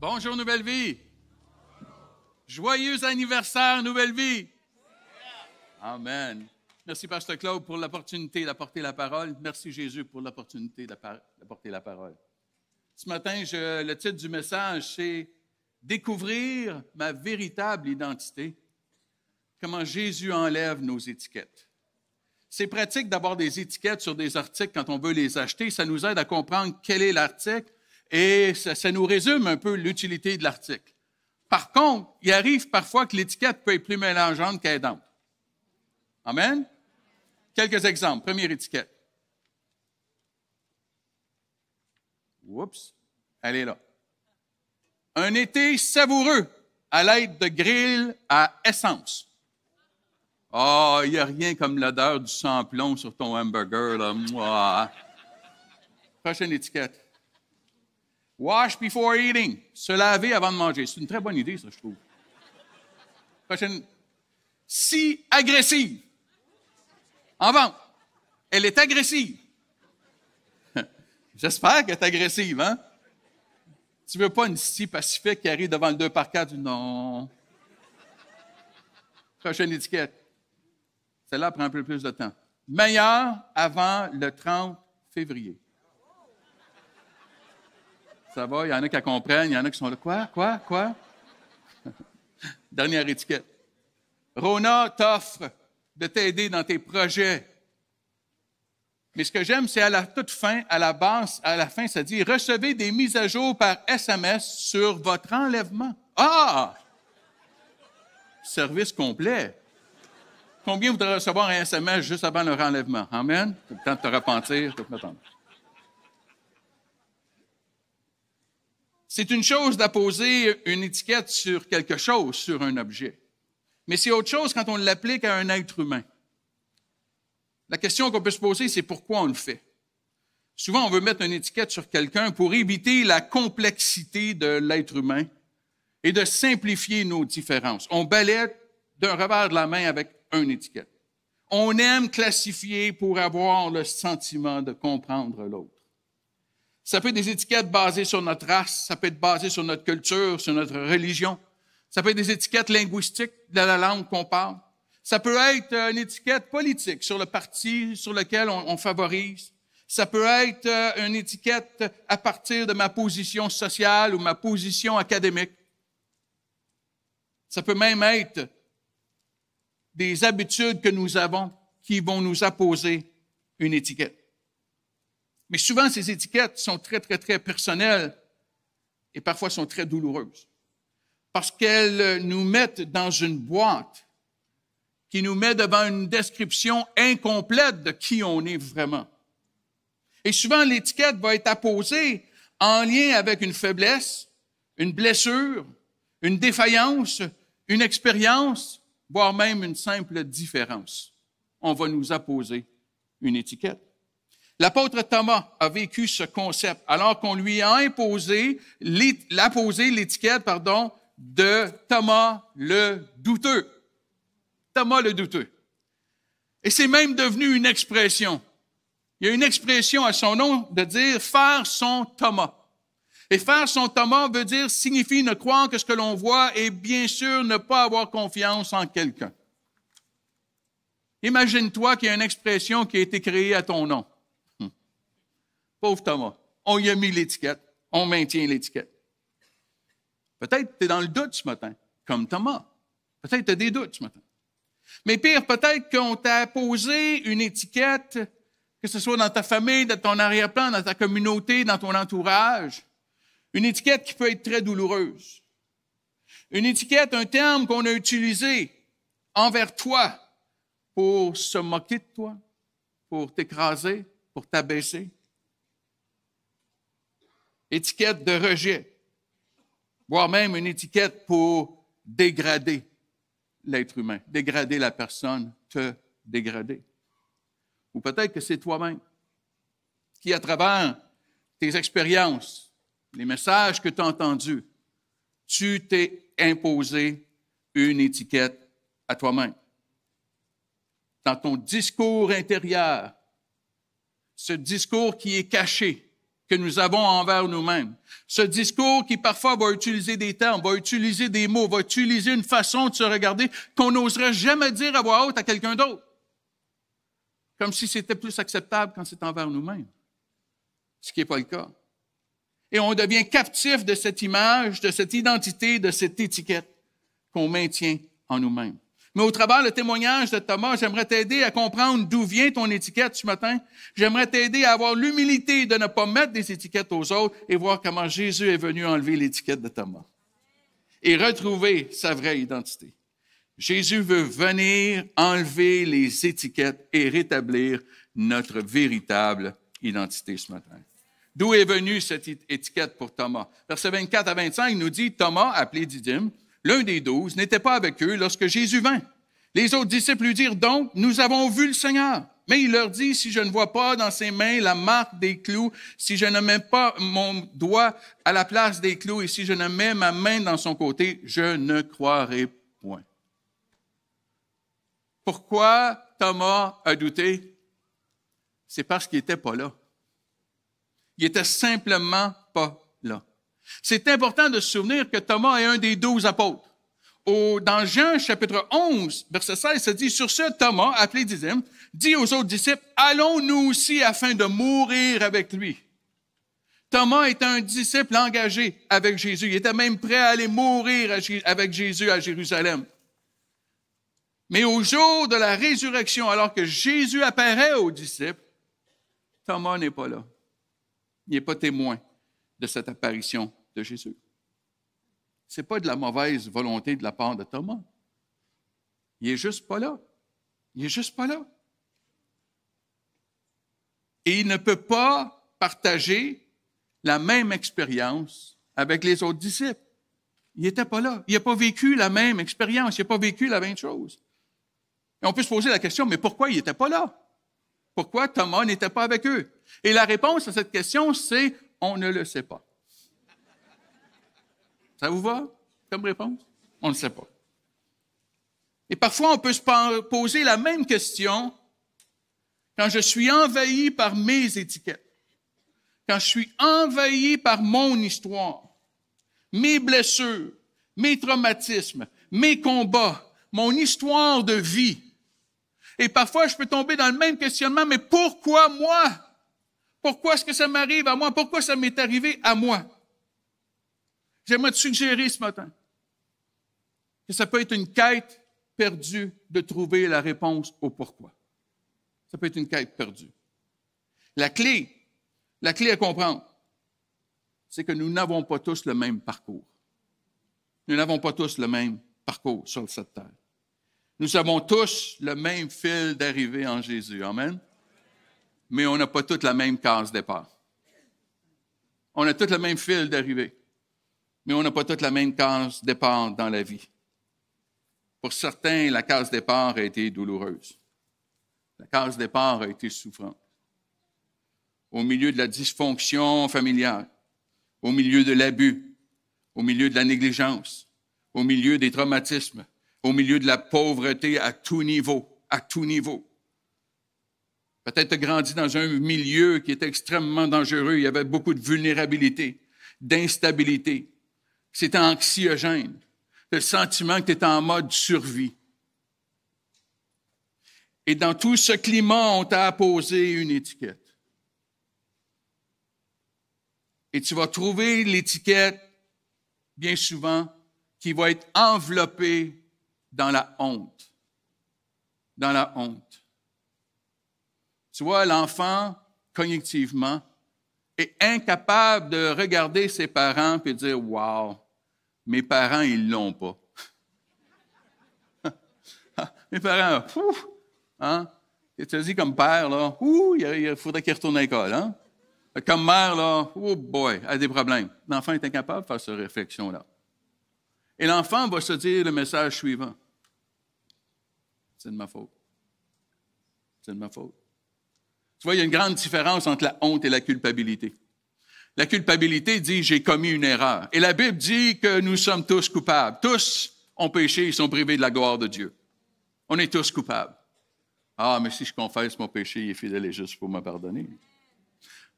Bonjour, Nouvelle Vie. Joyeux anniversaire, Nouvelle Vie. Amen. Merci, Pasteur Claude, pour l'opportunité d'apporter la parole. Merci, Jésus, pour l'opportunité d'apporter la parole. Ce matin, le titre du message, c'est Découvrir ma véritable identité. Comment Jésus enlève nos étiquettes. C'est pratique d'avoir des étiquettes sur des articles quand on veut les acheter. Ça nous aide à comprendre quel est l'article et ça, nous résume un peu l'utilité de l'article. Par contre, il arrive parfois que l'étiquette peut être plus mélangeante qu'aidante. Amen? Quelques exemples. Première étiquette. Oups, elle est là. Un été savoureux à l'aide de grilles à essence. Oh, il n'y a rien comme l'odeur du sans-plomb sur ton hamburger, là. Prochaine étiquette. Wash before eating. Se laver avant de manger. C'est une très bonne idée, ça, je trouve. Prochaine. Si agressive. En vente. Elle est agressive. J'espère qu'elle est agressive, hein? Tu veux pas une scie pacifique qui arrive devant le 2 par 4 non. Prochaine étiquette. Celle-là prend un peu plus de temps. Meilleur avant le 30 février. Ça va, il y en a qui comprennent, il y en a qui sont là. Quoi, quoi, quoi? Dernière étiquette. Rona t'offre de t'aider dans tes projets. Mais ce que j'aime, c'est à la toute fin, à la base, à la fin, ça dit recevez des mises à jour par SMS sur votre enlèvement. Ah! Service complet. Combien voudrait recevoir un SMS juste avant leur enlèvement? Amen? Le temps de te repentir, de te C'est une chose d'apposer une étiquette sur quelque chose, sur un objet. Mais c'est autre chose quand on l'applique à un être humain. La question qu'on peut se poser, c'est pourquoi on le fait? Souvent, on veut mettre une étiquette sur quelqu'un pour éviter la complexité de l'être humain et de simplifier nos différences. On balaie d'un revers de la main avec une étiquette. On aime classifier pour avoir le sentiment de comprendre l'autre. Ça peut être des étiquettes basées sur notre race, ça peut être basé sur notre culture, sur notre religion. Ça peut être des étiquettes linguistiques de la langue qu'on parle. Ça peut être une étiquette politique sur le parti sur lequel on, favorise. Ça peut être euh, une étiquette à partir de ma position sociale ou ma position académique. Ça peut même être des habitudes que nous avons qui vont nous apposer une étiquette. Mais souvent, ces étiquettes sont très, très, très personnelles et parfois sont très douloureuses parce qu'elles nous mettent dans une boîte qui nous met devant une description incomplète de qui on est vraiment. Et souvent, l'étiquette va être apposée en lien avec une faiblesse, une blessure, une défaillance, une expérience, voire même une simple différence. On va nous apposer une étiquette. L'apôtre Thomas a vécu ce concept alors qu'on lui a imposé, l'étiquette, de Thomas le douteux. Thomas le douteux. Et c'est même devenu une expression. Il y a une expression à son nom de dire faire son Thomas. Et faire son Thomas veut dire, signifie ne croire que ce que l'on voit et bien sûr ne pas avoir confiance en quelqu'un. Imagine-toi qu'il y a une expression qui a été créée à ton nom. Pauvre Thomas. On y a mis l'étiquette. On maintient l'étiquette. Peut-être tu es dans le doute ce matin, comme Thomas. Peut-être tu as des doutes ce matin. Mais pire, peut-être qu'on t'a posé une étiquette, que ce soit dans ta famille, dans ton arrière-plan, dans ta communauté, dans ton entourage. Une étiquette qui peut être très douloureuse. Une étiquette, un terme qu'on a utilisé envers toi pour se moquer de toi, pour t'écraser, pour t'abaisser étiquette de rejet, voire même une étiquette pour dégrader l'être humain, dégrader la personne, te dégrader. Ou peut-être que c'est toi-même qui, à travers tes expériences, les messages que tu as entendus, tu t'es imposé une étiquette à toi-même. Dans ton discours intérieur, ce discours qui est caché, que nous avons envers nous-mêmes. Ce discours qui parfois va utiliser des termes, va utiliser des mots, va utiliser une façon de se regarder qu'on n'oserait jamais dire à voix haute à quelqu'un d'autre. Comme si c'était plus acceptable quand c'est envers nous-mêmes. Ce qui n'est pas le cas. Et on devient captif de cette image, de cette identité, de cette étiquette qu'on maintient en nous-mêmes. Mais au travers le témoignage de Thomas, j'aimerais t'aider à comprendre d'où vient ton étiquette ce matin. J'aimerais t'aider à avoir l'humilité de ne pas mettre des étiquettes aux autres et voir comment Jésus est venu enlever l'étiquette de Thomas et retrouver sa vraie identité. Jésus veut venir enlever les étiquettes et rétablir notre véritable identité ce matin. D'où est venue cette étiquette pour Thomas? Verset 24 à 25 nous dit, Thomas, appelé Didyme, l'un des douze, n'était pas avec eux lorsque Jésus vint. Les autres disciples lui dirent donc, nous avons vu le Seigneur. Mais il leur dit, si je ne vois pas dans ses mains la marque des clous, si je ne mets pas mon doigt à la place des clous et si je ne mets ma main dans son côté, je ne croirai point. Pourquoi Thomas a douté? C'est parce qu'il n'était pas là. Il était simplement pas. C'est important de se souvenir que Thomas est un des douze apôtres. dans Jean chapitre 11, verset 16, ça dit, sur ce, Thomas, appelé dixième, dit aux autres disciples, allons nous aussi afin de mourir avec lui. Thomas était un disciple engagé avec Jésus. Il était même prêt à aller mourir avec Jésus à Jérusalem. Mais au jour de la résurrection, alors que Jésus apparaît aux disciples, Thomas n'est pas là. Il n'est pas témoin de cette apparition de Jésus. Ce n'est pas de la mauvaise volonté de la part de Thomas. Il est juste pas là. Il est juste pas là. Et il ne peut pas partager la même expérience avec les autres disciples. Il n'était pas là. Il n'a pas vécu la même expérience. Il n'a pas vécu la même chose. Et on peut se poser la question, mais pourquoi il n'était pas là? Pourquoi Thomas n'était pas avec eux? Et la réponse à cette question, c'est on ne le sait pas. Ça vous va comme réponse? On ne sait pas. Et parfois, on peut se poser la même question quand je suis envahi par mes étiquettes, quand je suis envahi par mon histoire, mes blessures, mes traumatismes, mes combats, mon histoire de vie. Et parfois, je peux tomber dans le même questionnement, mais pourquoi moi? Pourquoi est-ce que ça m'arrive à moi? Pourquoi ça m'est arrivé à moi? J'aimerais te suggérer ce matin que ça peut être une quête perdue de trouver la réponse au pourquoi. Ça peut être une quête perdue. La clé, la clé à comprendre, c'est que nous n'avons pas tous le même parcours. Nous n'avons pas tous le même parcours sur cette terre. Nous avons tous le même fil d'arrivée en Jésus. Amen. Mais on n'a pas tous la même case départ. On a tous le même fil d'arrivée mais on n'a pas toute la même case départ dans la vie. Pour certains, la case départ a été douloureuse. La case départ a été souffrante. Au milieu de la dysfonction familiale, au milieu de l'abus, au milieu de la négligence, au milieu des traumatismes, au milieu de la pauvreté à tout niveau, à tout niveau. Peut-être grandi dans un milieu qui était extrêmement dangereux, il y avait beaucoup de vulnérabilité, d'instabilité, c'était anxiogène. Le sentiment que tu en mode survie. Et dans tout ce climat, on t'a apposé une étiquette. Et tu vas trouver l'étiquette, bien souvent, qui va être enveloppée dans la honte. Dans la honte. Tu vois, l'enfant, cognitivement, est incapable de regarder ses parents et de dire Wow, mes parents, ils l'ont pas. mes parents, ouf, hein? Tu te dis comme père, là, ouh, il faudrait qu'il retourne à l'école, hein? Comme mère, là, oh boy, a des problèmes. L'enfant est incapable de faire cette réflexion-là. Et l'enfant va se dire le message suivant. C'est de ma faute. C'est de ma faute. Tu vois, il y a une grande différence entre la honte et la culpabilité. La culpabilité dit j'ai commis une erreur. Et la Bible dit que nous sommes tous coupables. Tous ont péché et sont privés de la gloire de Dieu. On est tous coupables. Ah, mais si je confesse mon péché, il est fidèle et juste pour me pardonner.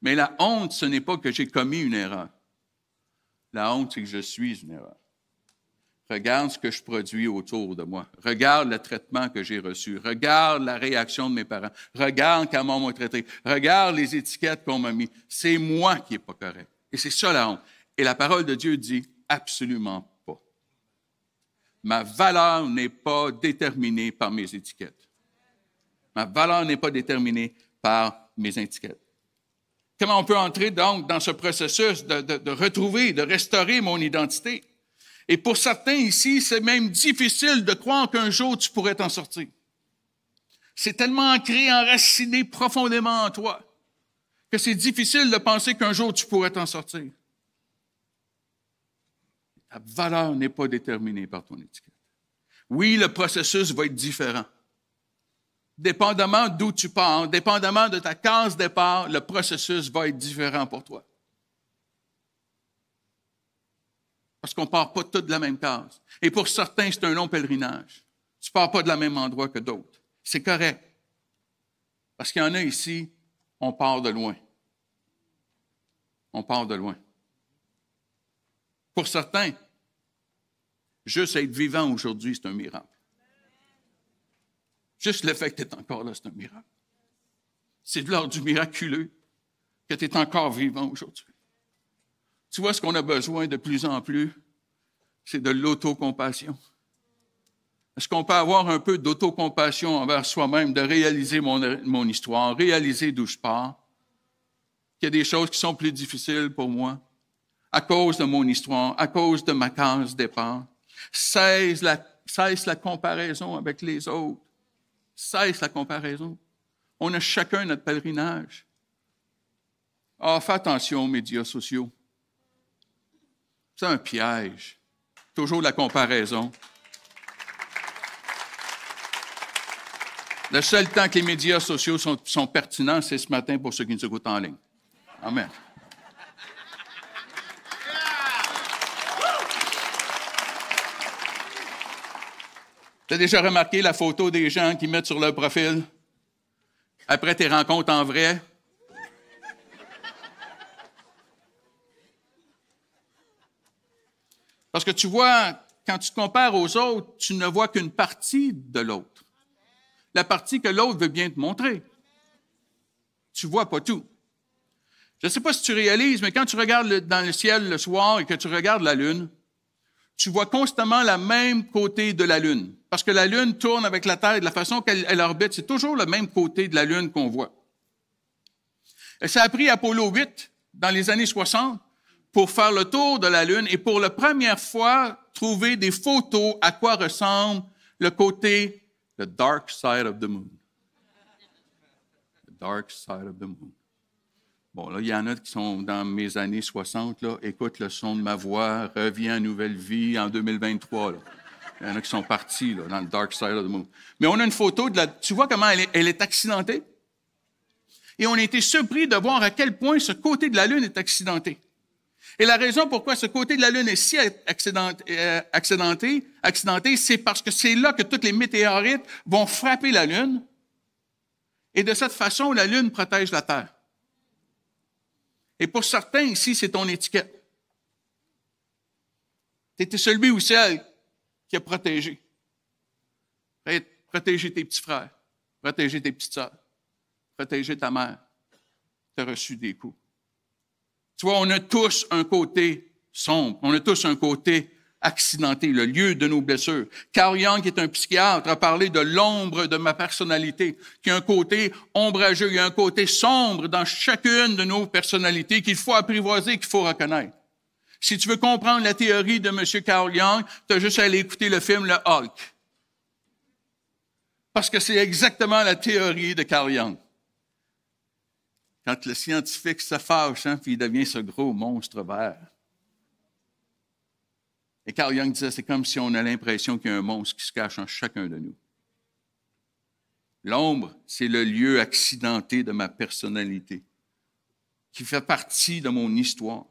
Mais la honte, ce n'est pas que j'ai commis une erreur. La honte, c'est que je suis une erreur. Regarde ce que je produis autour de moi. Regarde le traitement que j'ai reçu. Regarde la réaction de mes parents. Regarde comment on m'a traité. Regarde les étiquettes qu'on m'a mis. C'est moi qui n'est pas correct. Et c'est ça la honte. Et la parole de Dieu dit absolument pas. Ma valeur n'est pas déterminée par mes étiquettes. Ma valeur n'est pas déterminée par mes étiquettes. Comment on peut entrer donc dans ce processus de, de retrouver, de restaurer mon identité? Et pour certains ici, c'est même difficile de croire qu'un jour tu pourrais t'en sortir. C'est tellement ancré, enraciné profondément en toi que c'est difficile de penser qu'un jour tu pourrais t'en sortir. Ta valeur n'est pas déterminée par ton étiquette. Oui, le processus va être différent. Dépendamment d'où tu pars, dépendamment de ta case départ, le processus va être différent pour toi. Parce qu'on ne part pas tous de la même case. Et pour certains, c'est un long pèlerinage. Tu ne pars pas de la même endroit que d'autres. C'est correct. Parce qu'il y en a ici, on part de loin. On part de loin. Pour certains, juste être vivant aujourd'hui, c'est un miracle. Juste le fait que tu encore là, c'est un miracle. C'est de l'ordre du miraculeux que tu es encore vivant aujourd'hui. Tu vois, ce qu'on a besoin de plus en plus, c'est de l'autocompassion. Est-ce qu'on peut avoir un peu d'autocompassion envers soi-même, de réaliser mon, histoire, réaliser d'où je pars, qu'il y a des choses qui sont plus difficiles pour moi à cause de mon histoire, à cause de ma case départ. Cesse la, cesse la comparaison avec les autres. Cesse la comparaison. On a chacun notre pèlerinage. Ah, fais attention aux médias sociaux. C'est un piège. Toujours la comparaison. Le seul temps que les médias sociaux sont, pertinents, c'est ce matin pour ceux qui nous écoutent en ligne. Amen. Tu as déjà remarqué la photo des gens qui mettent sur leur profil? Après tes rencontres en vrai? Parce que tu vois, quand tu te compares aux autres, tu ne vois qu'une partie de l'autre. La partie que l'autre veut bien te montrer. Tu vois pas tout. Je ne sais pas si tu réalises, mais quand tu regardes dans le ciel le soir et que tu regardes la Lune, tu vois constamment la même côté de la Lune. Parce que la Lune tourne avec la Terre de la façon qu'elle orbite. C'est toujours le même côté de la Lune qu'on voit. Et ça a pris Apollo 8, dans les années 60, pour faire le tour de la Lune et pour la première fois trouver des photos à quoi ressemble le côté, the dark side of the moon. The dark side of the moon. Bon, là, il y en a qui sont dans mes années 60, là. Écoute le son de ma voix, reviens à nouvelle vie en 2023, là. Il y en a qui sont partis, là, dans le dark side of the moon. Mais on a une photo de la, tu vois comment elle est accidentée? Et on a été surpris de voir à quel point ce côté de la Lune est accidenté. Et la raison pourquoi ce côté de la Lune est si euh, accidenté, c'est parce que c'est là que toutes les météorites vont frapper la Lune. Et de cette façon, la Lune protège la Terre. Et pour certains ici, c'est ton étiquette. Tu étais celui ou celle qui a protégé. Protéger tes petits frères, protéger tes petites sœurs, protéger ta mère. Tu as reçu des coups. Tu vois, on a tous un côté sombre, on a tous un côté accidenté, le lieu de nos blessures. Carl Young, qui est un psychiatre, a parlé de l'ombre de ma personnalité, qui a un côté ombrageux, il y a un côté sombre dans chacune de nos personnalités qu'il faut apprivoiser, qu'il faut reconnaître. Si tu veux comprendre la théorie de M. Carl Young, tu as juste à aller écouter le film Le Hulk. Parce que c'est exactement la théorie de Carl Young. Quand le scientifique se fâche, hein, puis il devient ce gros monstre vert. Et Carl Jung disait, c'est comme si on a l'impression qu'il y a un monstre qui se cache en chacun de nous. L'ombre, c'est le lieu accidenté de ma personnalité, qui fait partie de mon histoire.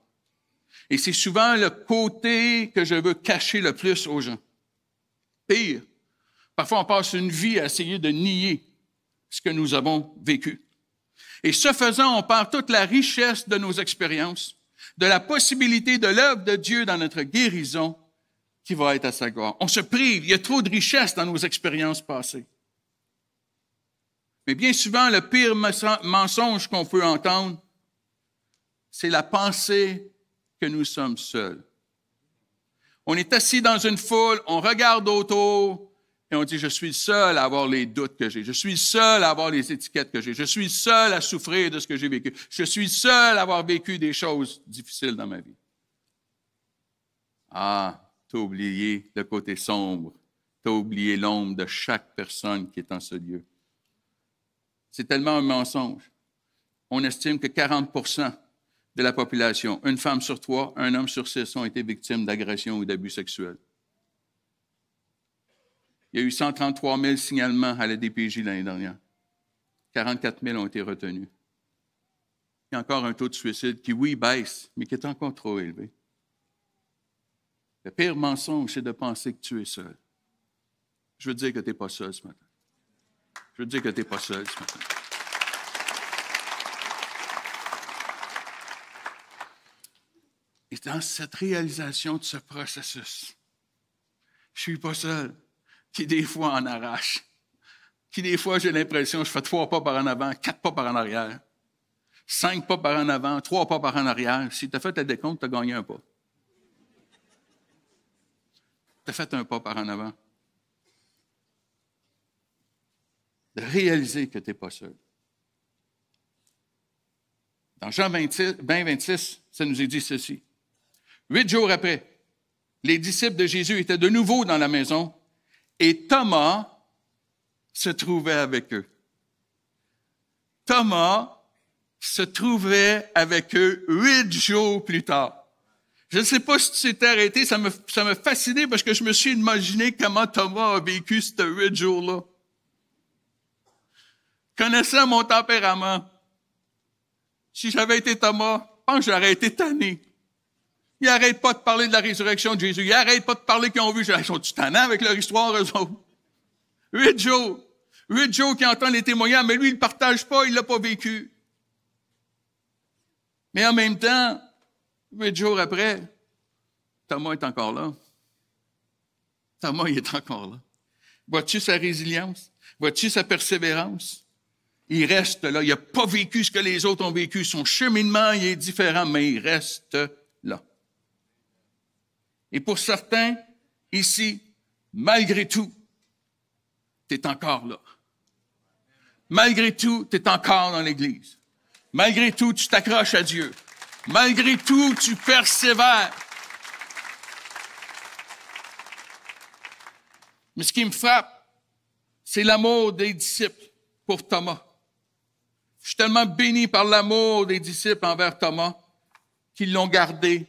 Et c'est souvent le côté que je veux cacher le plus aux gens. Pire, parfois on passe une vie à essayer de nier ce que nous avons vécu. Et ce faisant, on perd toute la richesse de nos expériences, de la possibilité de l'œuvre de Dieu dans notre guérison qui va être à sa gloire. On se prive, il y a trop de richesse dans nos expériences passées. Mais bien souvent, le pire mensonge qu'on peut entendre, c'est la pensée que nous sommes seuls. On est assis dans une foule, on regarde autour et on dit, je suis seul à avoir les doutes que j'ai. Je suis seul à avoir les étiquettes que j'ai. Je suis seul à souffrir de ce que j'ai vécu. Je suis seul à avoir vécu des choses difficiles dans ma vie. Ah, tu as oublié le côté sombre. Tu as oublié l'ombre de chaque personne qui est en ce lieu. C'est tellement un mensonge. On estime que 40% de la population, une femme sur trois, un homme sur six ont été victimes d'agressions ou d'abus sexuels. Il y a eu 133 000 signalements à la DPJ l'année dernière. 44 000 ont été retenus. Il y a encore un taux de suicide qui, oui, baisse, mais qui est encore trop élevé. Le pire mensonge, c'est de penser que tu es seul. Je veux dire que tu n'es pas seul ce matin. Je veux dire que tu n'es pas seul ce matin. Et dans cette réalisation de ce processus, je suis pas seul, qui des fois en arrache, qui des fois j'ai l'impression je fais trois pas par en avant, quatre pas par en arrière, cinq pas par en avant, trois pas par en arrière. Si tu as fait ta décompte, tu as gagné un pas. Tu as fait un pas par en avant. De réaliser que tu n'es pas seul. Dans Jean 20, 26, ça nous est dit ceci. Huit jours après, les disciples de Jésus étaient de nouveau dans la maison et Thomas se trouvait avec eux. Thomas se trouvait avec eux huit jours plus tard. Je ne sais pas si tu t'es arrêté, ça me, ça me fascinait parce que je me suis imaginé comment Thomas a vécu ces huit jours-là. Connaissant mon tempérament, si j'avais été Thomas, je pense que j'aurais été tanné. Il n'arrête pas de parler de la résurrection de Jésus. Il n'arrête pas de parler qu'ils ont vu. Ils sont-tu tannants avec leur histoire, eux autres? Huit jours. Huit jours qui entend les témoignages, mais lui, il ne partage pas, il l'a pas vécu. Mais en même temps, huit jours après, Thomas est encore là. Thomas, il est encore là. Vois-tu sa résilience? Vois-tu sa persévérance? Il reste là. Il n'a pas vécu ce que les autres ont vécu. Son cheminement, il est différent, mais il reste là. Et pour certains, ici, malgré tout, tu es encore là. Malgré tout, tu es encore dans l'Église. Malgré tout, tu t'accroches à Dieu. Malgré tout, tu persévères. Mais ce qui me frappe, c'est l'amour des disciples pour Thomas. Je suis tellement béni par l'amour des disciples envers Thomas qu'ils l'ont gardé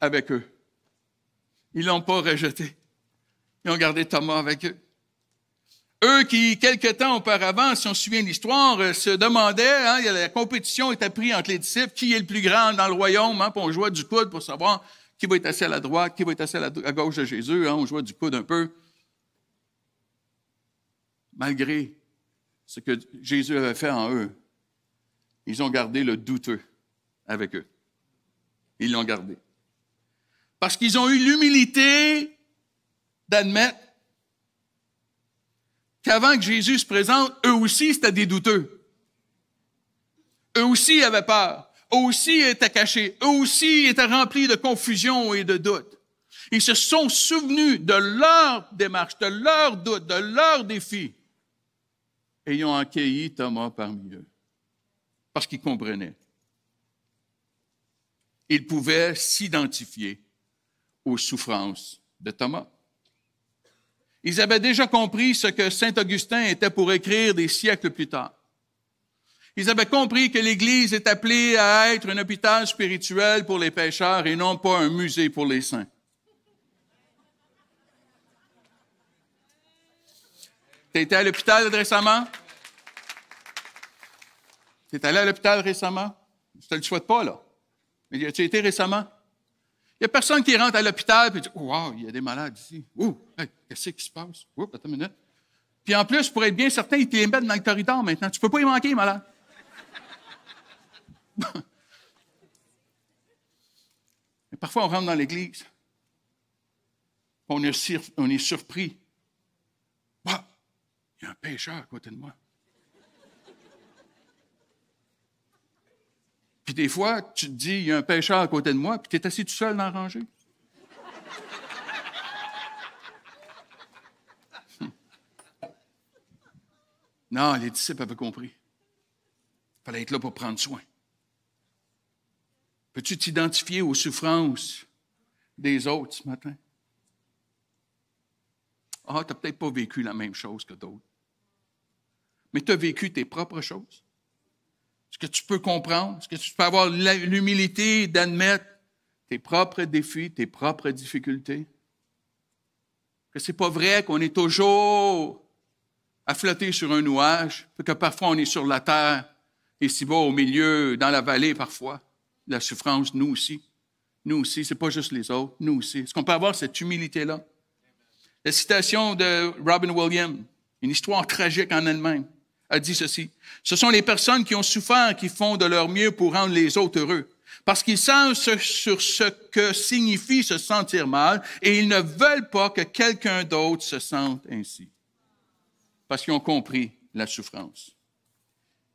avec eux. Ils l'ont pas rejeté. Ils ont gardé Thomas avec eux. Eux qui, quelque temps auparavant, si on se souvient l'histoire, euh, se demandaient, hein, la compétition était prise entre les disciples, qui est le plus grand dans le royaume, hein, puis on jouait du coude pour savoir qui va être assis à la droite, qui va être assis à, la, gauche de Jésus, hein, on jouait du coude un peu. Malgré ce que Jésus avait fait en eux, ils ont gardé le douteux avec eux. Ils l'ont gardé. Parce qu'ils ont eu l'humilité d'admettre qu'avant que Jésus se présente, eux aussi, c'était des douteux. Eux aussi avaient peur. Eux aussi étaient cachés. Eux aussi étaient remplis de confusion et de doute. Ils se sont souvenus de leur démarche, de leurs doutes, de leurs défis. Et ont accueilli Thomas parmi eux. Parce qu'ils comprenaient. Ils pouvaient s'identifier aux souffrances de Thomas. Ils avaient déjà compris ce que Saint Augustin était pour écrire des siècles plus tard. Ils avaient compris que l'Église est appelée à être un hôpital spirituel pour les pécheurs et non pas un musée pour les saints. Tu été à l'hôpital récemment? Tu es allé à l'hôpital récemment? Je te le souhaite pas, là. Mais tu été récemment? Il n'y a personne qui rentre à l'hôpital et dit oh, Wow, il y a des malades ici. Oh, qu'est-ce qui se passe? Attends une minute. Puis en plus, pour être bien certain, ils te les mettent dans le corridor maintenant. Tu ne peux pas y manquer, malade. Mais parfois, on rentre dans l'Église. On est, on est surpris. il y a un pécheur à côté de moi. Puis des fois, tu te dis, il y a un pécheur à côté de moi, puis tu es assis tout seul dans la rangée. Non, les disciples avaient compris. Il fallait être là pour prendre soin. Peux-tu t'identifier aux souffrances des autres ce matin? Ah, tu n'as peut-être pas vécu la même chose que d'autres. Mais tu as vécu tes propres choses. Est-ce que tu peux comprendre? Est-ce que tu peux avoir l'humilité d'admettre tes propres défis, tes propres difficultés? Que c'est pas vrai qu'on est toujours à flotter sur un nuage, que parfois on est sur la terre, et si bas au milieu, dans la vallée parfois. La souffrance, nous aussi. Nous aussi, c'est pas juste les autres, nous aussi. Est-ce qu'on peut avoir cette humilité-là? La citation de Robin Williams, une histoire tragique en elle-même, a dit ceci. Ce sont les personnes qui ont souffert qui font de leur mieux pour rendre les autres heureux. Parce qu'ils savent sur ce que signifie se sentir mal et ils ne veulent pas que quelqu'un d'autre se sente ainsi parce qu'ils ont compris la souffrance.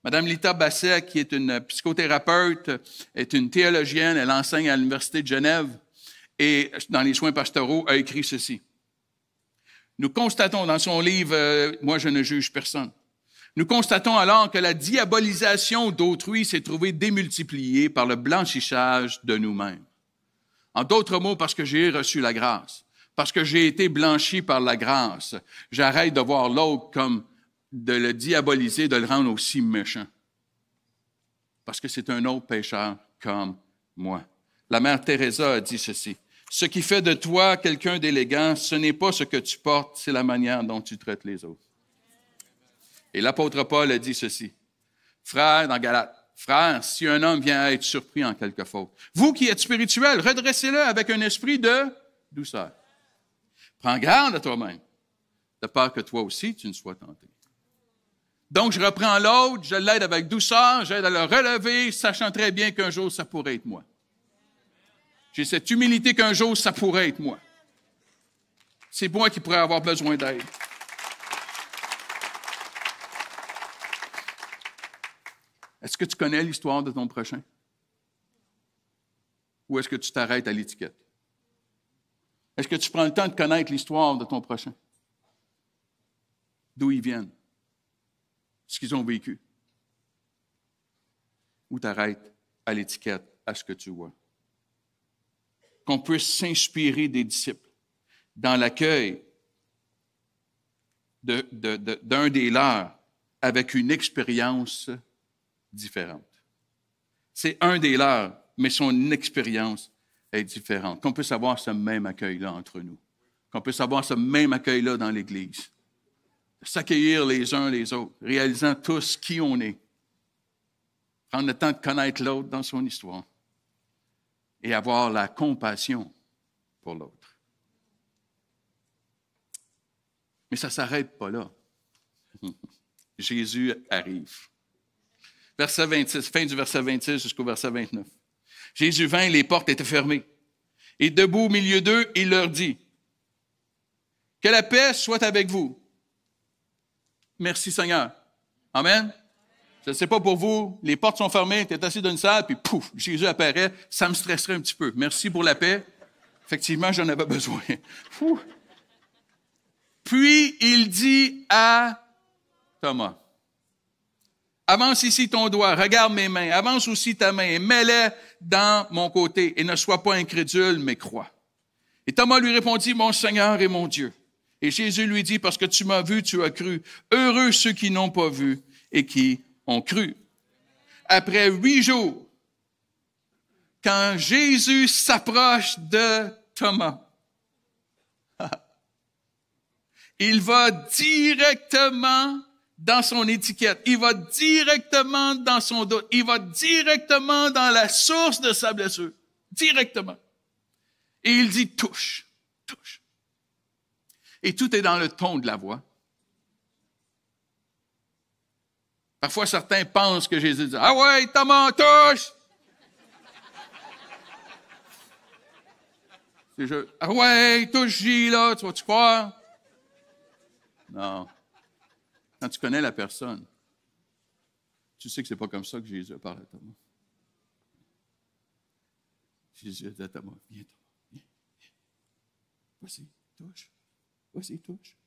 Madame Lita Basset, qui est une psychothérapeute, est une théologienne, elle enseigne à l'Université de Genève et dans les soins pastoraux a écrit ceci. Nous constatons dans son livre euh, Moi je ne juge personne. Nous constatons alors que la diabolisation d'autrui s'est trouvée démultipliée par le blanchissage de nous-mêmes. En d'autres mots, parce que j'ai reçu la grâce parce que j'ai été blanchi par la grâce. J'arrête de voir l'autre comme de le diaboliser, de le rendre aussi méchant. Parce que c'est un autre pécheur comme moi. La mère Teresa a dit ceci. Ce qui fait de toi quelqu'un d'élégant, ce n'est pas ce que tu portes, c'est la manière dont tu traites les autres. Et l'apôtre Paul a dit ceci. Frère, dans Galate, frère, si un homme vient à être surpris en quelque faute, vous qui êtes spirituel, redressez-le avec un esprit de douceur. Prends garde à toi-même, de peur que toi aussi tu ne sois tenté. Donc, je reprends l'autre, je l'aide avec douceur, j'aide à le relever, sachant très bien qu'un jour, ça pourrait être moi. J'ai cette humilité qu'un jour, ça pourrait être moi. C'est moi qui pourrais avoir besoin d'aide. Est-ce que tu connais l'histoire de ton prochain? Ou est-ce que tu t'arrêtes à l'étiquette? Est-ce que tu prends le temps de connaître l'histoire de ton prochain? D'où ils viennent? Ce qu'ils ont vécu? Ou t'arrêtes à l'étiquette, à ce que tu vois? Qu'on puisse s'inspirer des disciples dans l'accueil d'un de, des leurs avec une expérience différente. C'est un des leurs, mais son expérience est différente, qu'on puisse avoir ce même accueil-là entre nous, qu'on puisse avoir ce même accueil-là dans l'Église, s'accueillir les uns les autres, réalisant tous qui on est, prendre le temps de connaître l'autre dans son histoire et avoir la compassion pour l'autre. Mais ça ne s'arrête pas là. Jésus arrive. Verset 26, fin du verset 26 jusqu'au verset 29. Jésus vint, les portes étaient fermées. Et debout au milieu d'eux, il leur dit, Que la paix soit avec vous. Merci Seigneur. Amen. Je ne sais pas pour vous, les portes sont fermées, tu es assis dans une salle, puis pouf, Jésus apparaît, ça me stresserait un petit peu. Merci pour la paix. Effectivement, j'en avais besoin. Puis il dit à Thomas, Avance ici ton doigt, regarde mes mains, avance aussi ta main et mets-les dans mon côté et ne sois pas incrédule, mais crois. Et Thomas lui répondit, mon Seigneur et mon Dieu. Et Jésus lui dit, parce que tu m'as vu, tu as cru. Heureux ceux qui n'ont pas vu et qui ont cru. Après huit jours, quand Jésus s'approche de Thomas, il va directement dans son étiquette. Il va directement dans son doute. Il va directement dans la source de sa blessure. Directement. Et il dit touche, touche. Et tout est dans le ton de la voix. Parfois, certains pensent que Jésus dit, ah ouais, Thomas, touche! Je, ah ouais, touche J, là, tu vas-tu croire? Non. Quand tu connais la personne, tu sais que c'est pas comme ça que Jésus a parlé à Thomas. Jésus a dit à Thomas, viens Thomas, viens, viens. Vas-y, touche. Vas-y, touche.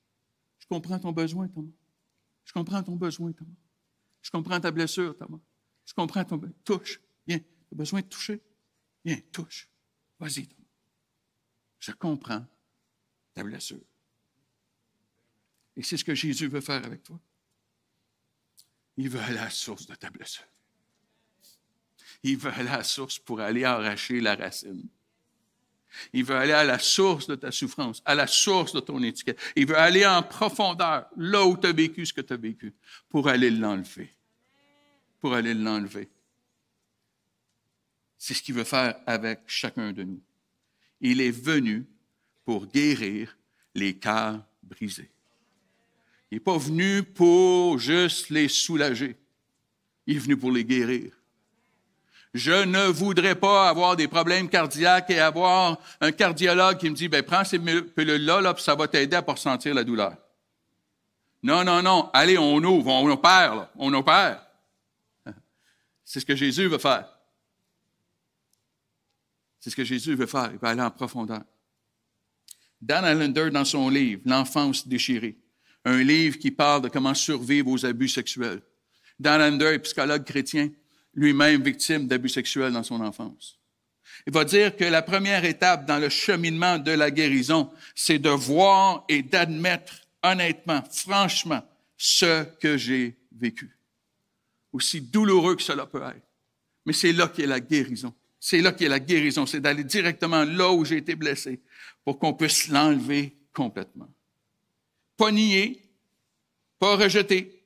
Je comprends ton besoin, Thomas. Je comprends ton besoin, Thomas. Je comprends ta blessure, Thomas. Je comprends ton besoin. Touche. Viens. Tu as besoin de toucher? Viens, touche. Vas-y, Thomas. Je comprends ta blessure. Et c'est ce que Jésus veut faire avec toi. Il veut aller à la source de ta blessure. Il veut aller à la source pour aller arracher la racine. Il veut aller à la source de ta souffrance, à la source de ton étiquette. Il veut aller en profondeur, là où tu as vécu ce que tu as vécu, pour aller l'enlever. Pour aller l'enlever. C'est ce qu'il veut faire avec chacun de nous. Il est venu pour guérir les cœurs brisés. Il n'est pas venu pour juste les soulager. Il est venu pour les guérir. Je ne voudrais pas avoir des problèmes cardiaques et avoir un cardiologue qui me dit, ben, prends ces pilules-là, là, puis ça va t'aider à pas ressentir la douleur. Non, non, non. Allez, on ouvre, on opère, là. On opère. C'est ce que Jésus veut faire. C'est ce que Jésus veut faire. Il va aller en profondeur. Dan Allender, dans son livre, L'enfance déchirée, un livre qui parle de comment survivre aux abus sexuels. Dan Allender est psychologue chrétien lui-même victime d'abus sexuels dans son enfance. Il va dire que la première étape dans le cheminement de la guérison, c'est de voir et d'admettre honnêtement, franchement, ce que j'ai vécu. Aussi douloureux que cela peut être. Mais c'est là qu'est la guérison. C'est là qu'est la guérison. C'est d'aller directement là où j'ai été blessé pour qu'on puisse l'enlever complètement. Pas nier, pas rejeter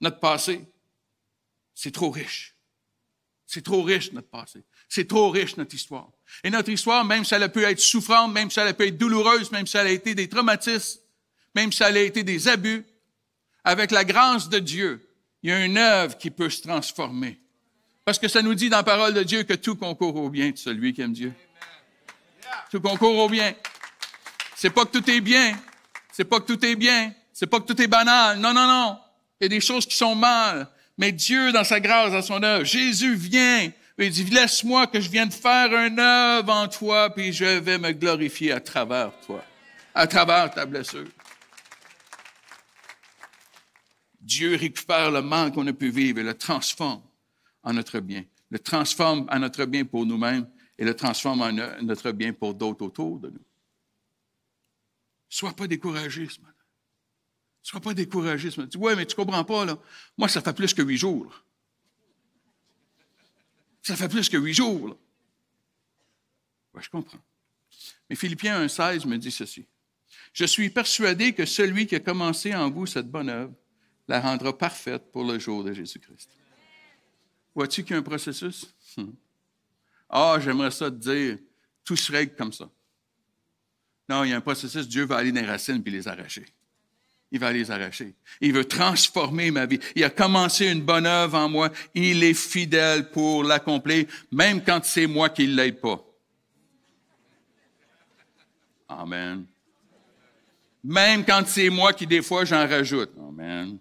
notre passé, c'est trop riche. C'est trop riche notre passé. C'est trop riche notre histoire. Et notre histoire, même si elle a pu être souffrante, même si elle a pu être douloureuse, même si elle a été des traumatismes, même si elle a été des abus, avec la grâce de Dieu, il y a une œuvre qui peut se transformer. Parce que ça nous dit dans la parole de Dieu que tout concourt au bien de celui qui aime Dieu. Tout concourt au bien. C'est pas que tout est bien. C'est pas que tout est bien. C'est pas que tout est banal. Non, non, non. Il y a des choses qui sont mal. Mais Dieu, dans sa grâce, dans son œuvre, Jésus vient. Il dit, laisse-moi que je vienne faire un œuvre en toi, puis je vais me glorifier à travers toi, à travers ta blessure. Dieu récupère le mal qu'on a pu vivre et le transforme en notre bien. Le transforme en notre bien pour nous-mêmes et le transforme en notre bien pour d'autres autour de nous. Sois pas découragé ce matin. Sois pas découragé. Tu dis, ouais, mais tu comprends pas, là. Moi, ça fait plus que huit jours. Ça fait plus que huit jours. Là. Je comprends. Mais Philippiens 1,16 me dit ceci. Je suis persuadé que celui qui a commencé en vous cette bonne œuvre la rendra parfaite pour le jour de Jésus-Christ. Vois-tu qu'il y a un processus? Hmm. Ah, j'aimerais ça te dire, tout se règle comme ça. Non, il y a un processus, Dieu va aller dans les racines puis les arracher il va les arracher. Il veut transformer ma vie. Il a commencé une bonne œuvre en moi. Il est fidèle pour l'accomplir, même quand c'est moi qui ne l'aide pas. Amen. Même quand c'est moi qui, des fois, j'en rajoute. Amen.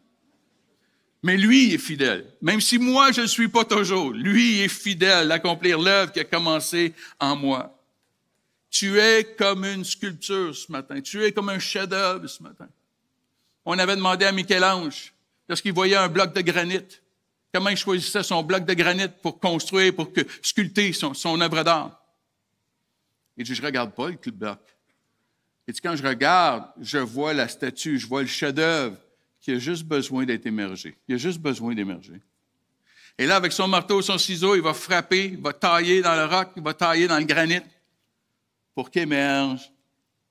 Mais lui est fidèle. Même si moi, je ne suis pas toujours, lui est fidèle d'accomplir l'œuvre qui a commencé en moi. Tu es comme une sculpture ce matin. Tu es comme un chef-d'œuvre ce matin on avait demandé à Michel-Ange, lorsqu'il voyait un bloc de granit, comment il choisissait son bloc de granit pour construire, pour sculpter son, son œuvre d'art. Il dit, je regarde pas le bloc. Il dit, quand je regarde, je vois la statue, je vois le chef-d'œuvre qui a juste besoin d'être émergé. Il a juste besoin d'émerger. Et là, avec son marteau, son ciseau, il va frapper, il va tailler dans le roc, il va tailler dans le granit pour qu'émerge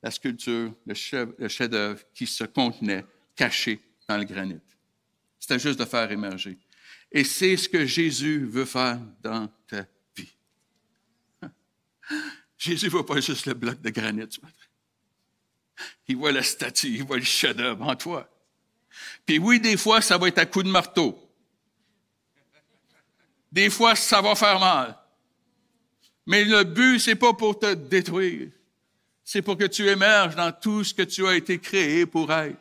la sculpture, le chef-d'œuvre qui se contenait caché dans le granit. C'était juste de faire émerger. Et c'est ce que Jésus veut faire dans ta vie. Jésus ne voit pas juste le bloc de granit. Il voit la statue, il voit le chef-d'œuvre en toi. Puis oui, des fois, ça va être à coup de marteau. Des fois, ça va faire mal. Mais le but, c'est pas pour te détruire. C'est pour que tu émerges dans tout ce que tu as été créé pour être.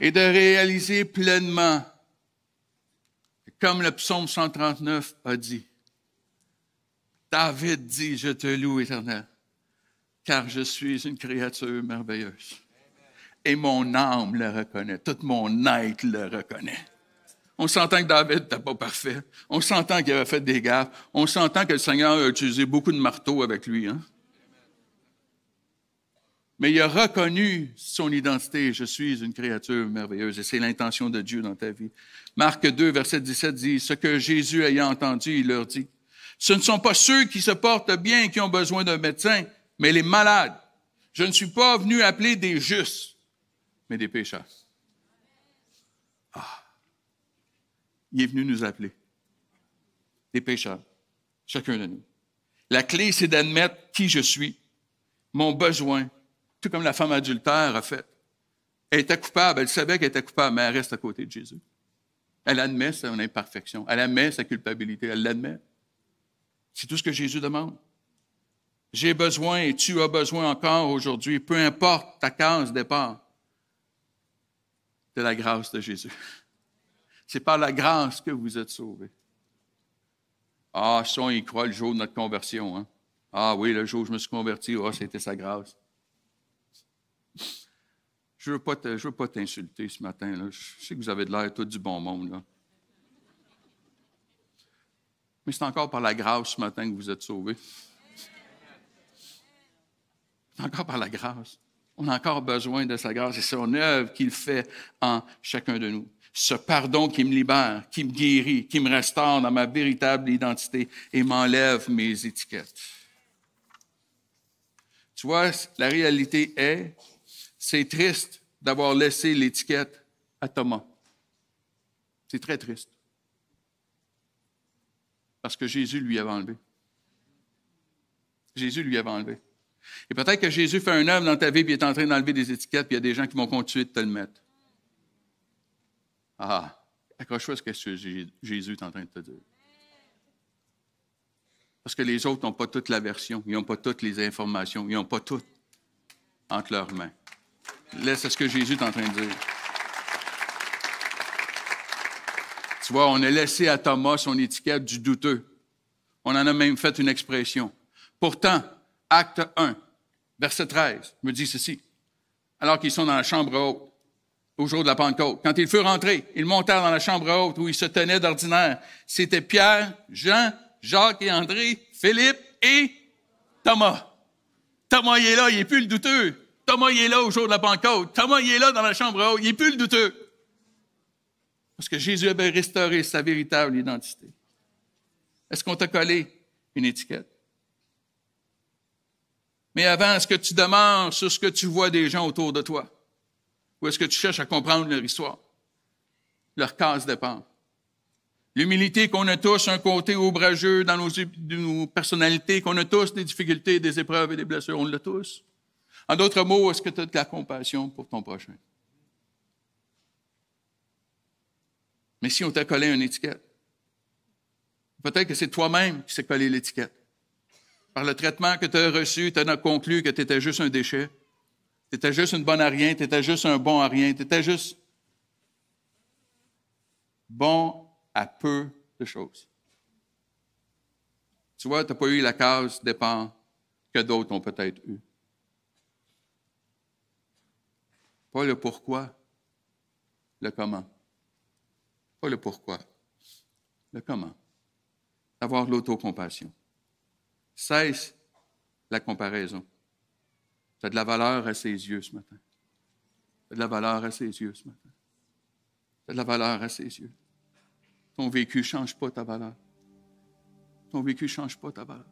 Et de réaliser pleinement, comme le psaume 139 a dit. David dit, je te loue, éternel, car je suis une créature merveilleuse et mon âme le reconnaît. Tout mon être le reconnaît. On s'entend que David n'était pas parfait. On s'entend qu'il avait fait des gaffes. On s'entend que le Seigneur a utilisé beaucoup de marteaux avec lui. Hein? Mais il a reconnu son identité. Je suis une créature merveilleuse. Et c'est l'intention de Dieu dans ta vie. Marc 2, verset 17 dit, ce que Jésus ayant entendu, il leur dit, ce ne sont pas ceux qui se portent bien qui ont besoin d'un médecin, mais les malades. Je ne suis pas venu appeler des justes, mais des pécheurs. Ah. Il est venu nous appeler. Des pécheurs. Chacun de nous. La clé, c'est d'admettre qui je suis, mon besoin, tout comme la femme adultère a fait. Elle était coupable, elle savait qu'elle était coupable, mais elle reste à côté de Jésus. Elle admet son imperfection, elle admet sa culpabilité, elle l'admet. C'est tout ce que Jésus demande. J'ai besoin et tu as besoin encore aujourd'hui, peu importe ta case départ, de la grâce de Jésus. C'est par la grâce que vous êtes sauvés. Ah, ça, on y croit le jour de notre conversion. Hein? Ah oui, le jour où je me suis converti, ah, c'était sa grâce. Je ne veux pas t'insulter ce matin. Je sais que vous avez de l'air tout du bon monde. Là. Mais c'est encore par la grâce ce matin que vous êtes sauvés. C'est encore par la grâce. On a encore besoin de sa grâce et son œuvre qu'il fait en chacun de nous. Ce pardon qui me libère, qui me guérit, qui me restaure dans ma véritable identité et m'enlève mes étiquettes. Tu vois, la réalité est, c'est triste d'avoir laissé l'étiquette à Thomas. C'est très triste. Parce que Jésus lui avait enlevé. Jésus lui avait enlevé. Et peut-être que Jésus fait un œuvre dans ta vie, puis il est en train d'enlever des étiquettes, puis il y a des gens qui vont continuer de te le mettre. Ah, accroche-toi à ce que Jésus est en train de te dire. Parce que les autres n'ont pas toute la version, ils n'ont pas toutes les informations, ils n'ont pas tout entre leurs mains. Laisse ce que Jésus est en train de dire. Tu vois, on a laissé à Thomas son étiquette du douteux. On en a même fait une expression. Pourtant, acte 1, verset 13, me dit ceci. Alors qu'ils sont dans la chambre haute, au jour de la Pentecôte. Quand ils furent rentrés, ils montèrent dans la chambre haute où ils se tenaient d'ordinaire. C'était Pierre, Jean, Jacques et André, Philippe et Thomas. Thomas, il est là, il n'est plus le douteux. Thomas, il est là au jour de la Pentecôte. Thomas, il est là dans la chambre haute, il n'est plus le douteux. Parce que Jésus avait restauré sa véritable identité. Est-ce qu'on t'a collé une étiquette? Mais avant, est-ce que tu demandes sur ce que tu vois des gens autour de toi? Ou est-ce que tu cherches à comprendre leur histoire? Leur case dépend. L'humilité qu'on a tous, un côté ouvrageux dans nos, personnalités, qu'on a tous des difficultés, des épreuves et des blessures, on l'a tous. En d'autres mots, est-ce que tu as de la compassion pour ton prochain? Mais si on t'a collé une étiquette, peut-être que c'est toi-même qui s'est collé l'étiquette. Par le traitement que tu as reçu, tu as conclu que tu étais juste un déchet. Tu étais juste une bonne à rien, tu étais juste un bon à rien, tu étais juste bon à peu de choses. Tu vois, tu n'as pas eu la case dépend que d'autres ont peut-être eu. Pas le pourquoi, le comment. Pas le pourquoi, le comment. Avoir l'autocompassion. Cesse la comparaison. Tu as de la valeur à ses yeux ce matin. Tu as de la valeur à ses yeux ce matin. Tu as de la valeur à ses yeux. Ton vécu ne change pas ta valeur. Ton vécu ne change pas ta valeur.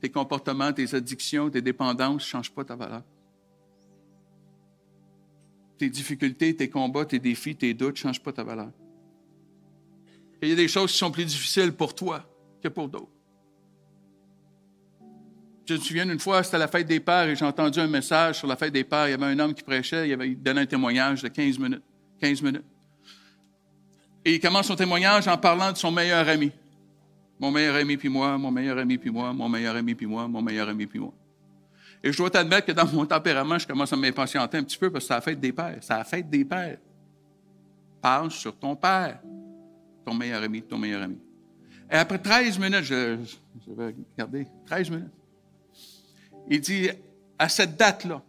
Tes comportements, tes addictions, tes dépendances ne changent pas ta valeur. Tes difficultés, tes combats, tes défis, tes doutes ne changent pas ta valeur. il y a des choses qui sont plus difficiles pour toi que pour d'autres. Je me souviens une fois, c'était la fête des pères et j'ai entendu un message sur la fête des pères. Il y avait un homme qui prêchait, il, avait, donnait un témoignage de 15 minutes. 15 minutes. Et il commence son témoignage en parlant de son meilleur ami. Mon meilleur ami puis moi, mon meilleur ami puis moi, mon meilleur ami puis moi, mon meilleur ami puis moi. Et je dois t'admettre que dans mon tempérament, je commence à m'impatienter un petit peu parce que c'est la fête des pères. C'est la fête des pères. Parle sur ton père, ton meilleur ami, ton meilleur ami. Et après 13 minutes, je, je vais regarder, 13 minutes. Il dit, à cette date-là,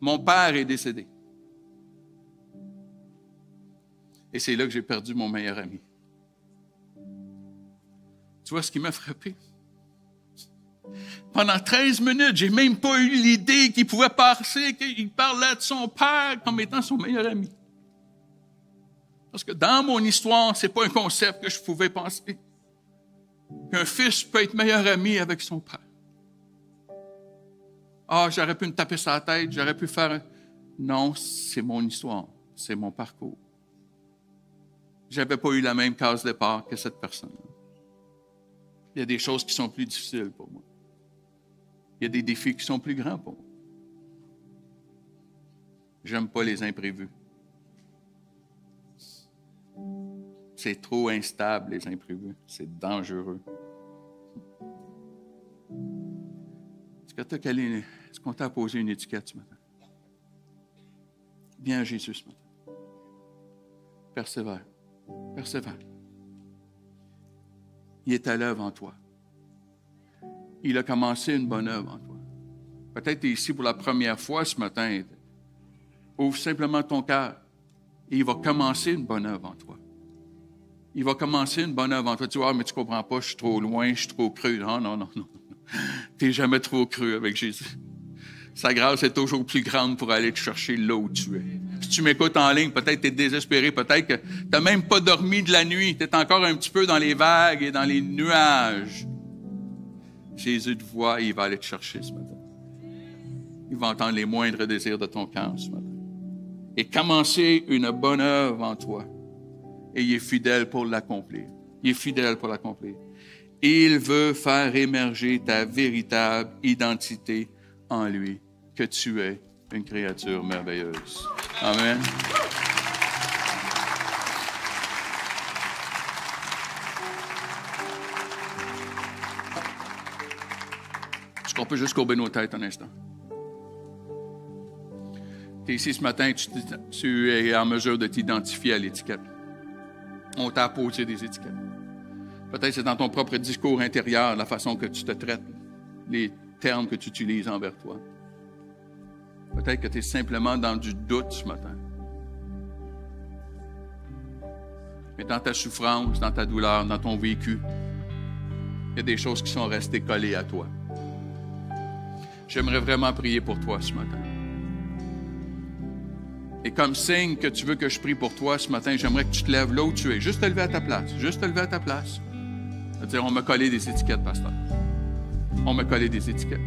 mon père est décédé. Et c'est là que j'ai perdu mon meilleur ami. Tu vois ce qui m'a frappé? Pendant 13 minutes, j'ai même pas eu l'idée qu'il pouvait passer, qu'il parlait de son père comme étant son meilleur ami. Parce que dans mon histoire, c'est pas un concept que je pouvais penser. Qu'un fils peut être meilleur ami avec son père. Ah, j'aurais pu me taper sa tête, j'aurais pu faire. Non, c'est mon histoire, c'est mon parcours. J'avais pas eu la même case départ que cette personne. Il y a des choses qui sont plus difficiles pour moi. Il y a des défis qui sont plus grands pour moi. J'aime pas les imprévus. C'est trop instable, les imprévus. C'est dangereux. Est-ce qu'on t'a posé une étiquette ce matin? Viens à Jésus ce matin. Persévère. Persévère. Il est à l'œuvre en toi. Il a commencé une bonne œuvre en toi. Peut-être tu es ici pour la première fois ce matin. Ouvre simplement ton cœur et il va commencer une bonne œuvre en toi. Il va commencer une bonne œuvre en toi. Tu vois, ah, mais tu comprends pas, je suis trop loin, je suis trop cru. Non, non, non, non. Tu n'es jamais trop cru avec Jésus. Sa grâce est toujours plus grande pour aller te chercher là où tu es. Si tu m'écoutes en ligne, peut-être tu es désespéré, peut-être que tu même pas dormi de la nuit, tu es encore un petit peu dans les vagues et dans les nuages. Jésus te voit et il va aller te chercher ce matin. Il va entendre les moindres désirs de ton cœur ce matin. Et commencer une bonne œuvre en toi. Et il est fidèle pour l'accomplir. Il est fidèle pour l'accomplir. Il veut faire émerger ta véritable identité en lui, que tu es une créature merveilleuse. Amen. Est-ce qu'on peut juste courber nos têtes un instant? Tu es ici ce matin, tu, tu es en mesure de t'identifier à l'étiquette. On t'a posé des étiquettes. Peut-être c'est dans ton propre discours intérieur, la façon que tu te traites, les termes que tu utilises envers toi. Peut-être que tu es simplement dans du doute ce matin. Mais dans ta souffrance, dans ta douleur, dans ton vécu, il y a des choses qui sont restées collées à toi. J'aimerais vraiment prier pour toi ce matin. Et comme signe que tu veux que je prie pour toi ce matin, j'aimerais que tu te lèves là où tu es. Juste te lever à ta place. Juste te lever à ta place. On m'a collé des étiquettes, pasteur. On m'a collé des étiquettes.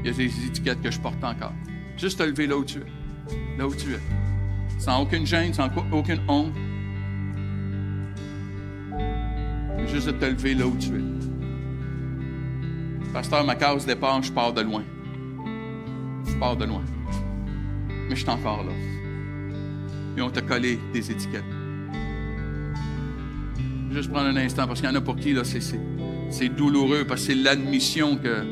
Il y a des étiquettes que je porte encore. Juste te lever là où tu es. Là où tu es. Sans aucune gêne, sans aucune honte. Juste de te lever là où tu es. Pasteur, ma case départ, je pars de loin. Je pars de loin. Mais je suis encore là. Et on t'a collé des étiquettes juste prendre un instant parce qu'il y en a pour qui là, c'est, douloureux parce que c'est l'admission que.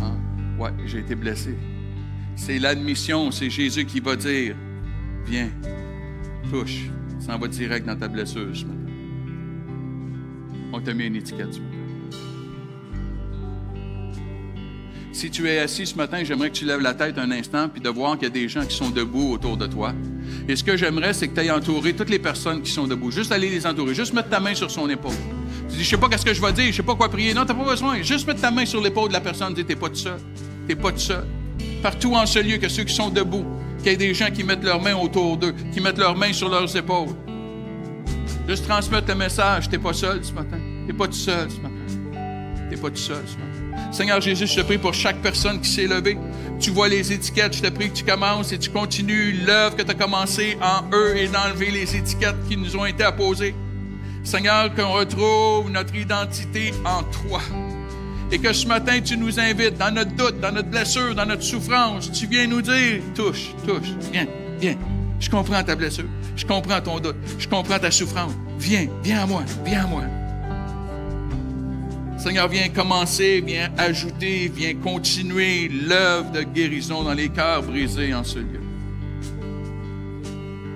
Ah, ouais, j'ai été blessé. C'est l'admission, c'est Jésus qui va dire Viens, touche, ça va direct dans ta blessure ce matin. On t'a mis une étiquette Si tu es assis ce matin, j'aimerais que tu lèves la tête un instant puis de voir qu'il y a des gens qui sont debout autour de toi. Et ce que j'aimerais, c'est que tu ailles entourer toutes les personnes qui sont debout. Juste aller les entourer. Juste mettre ta main sur son épaule. Tu dis, je sais pas qu'est-ce que je vais dire, je sais pas quoi prier. Non, t'as pas besoin. Juste mettre ta main sur l'épaule de la personne. Dis, t'es pas tout seul. T'es pas tout seul. Partout en ce lieu, que ceux qui sont debout, qu'il y ait des gens qui mettent leurs mains autour d'eux, qui mettent leurs mains sur leurs épaules. Juste transmettre le message. T'es pas seul ce matin. T'es pas tout seul ce matin. T'es pas tout seul ce matin. Seigneur Jésus, je te prie pour chaque personne qui s'est levée. Tu vois les étiquettes, je te prie que tu commences et tu continues l'œuvre que tu as commencée en eux et d'enlever les étiquettes qui nous ont été apposées. Seigneur, qu'on retrouve notre identité en toi. et que ce matin, tu nous invites dans notre doute, dans notre blessure, dans notre souffrance. Tu viens nous dire, touche, touche, viens, viens. Je comprends ta blessure, je comprends ton doute, je comprends ta souffrance. Viens, viens à moi, viens à moi. Seigneur, viens commencer, viens ajouter, viens continuer l'œuvre de guérison dans les cœurs brisés en ce lieu.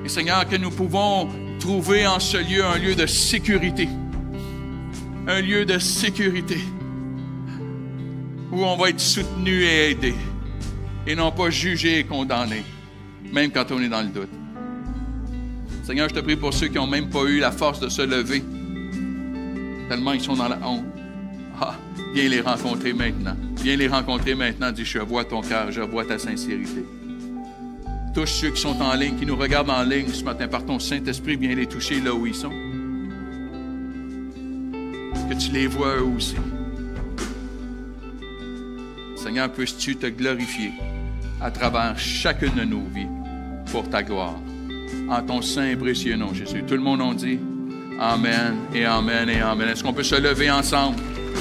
Et Seigneur, que nous pouvons trouver en ce lieu un lieu de sécurité. Un lieu de sécurité où on va être soutenu et aidé et non pas jugé et condamné, même quand on est dans le doute. Seigneur, je te prie pour ceux qui n'ont même pas eu la force de se lever, tellement ils sont dans la honte. Viens les rencontrer maintenant. Viens les rencontrer maintenant. Dis, je vois ton cœur, je vois ta sincérité. Touche ceux qui sont en ligne, qui nous regardent en ligne ce matin par ton Saint-Esprit, viens les toucher là où ils sont. Que tu les vois eux aussi. Seigneur, puisses-tu te glorifier à travers chacune de nos vies pour ta gloire. En ton saint et précieux nom, Jésus. Tout le monde en dit Amen et Amen et Amen. Est-ce qu'on peut se lever ensemble?